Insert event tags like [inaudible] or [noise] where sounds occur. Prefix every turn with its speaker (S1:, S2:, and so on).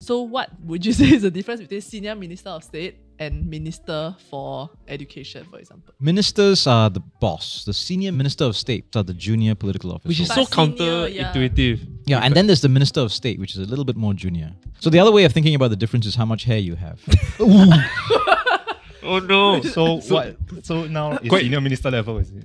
S1: So what would you [laughs] say is the difference between senior minister of state and minister for education, for example?
S2: Ministers are the boss. The senior minister of state are the junior political officers.
S3: Which is so
S1: counterintuitive. yeah.
S2: yeah, and then there's the minister of state, which is a little bit more junior. So the other way of thinking about the difference is how much hair you have. [laughs] [laughs]
S3: Oh no.
S4: So, what? So now it's
S3: Quite-
S4: senior minister level, is it?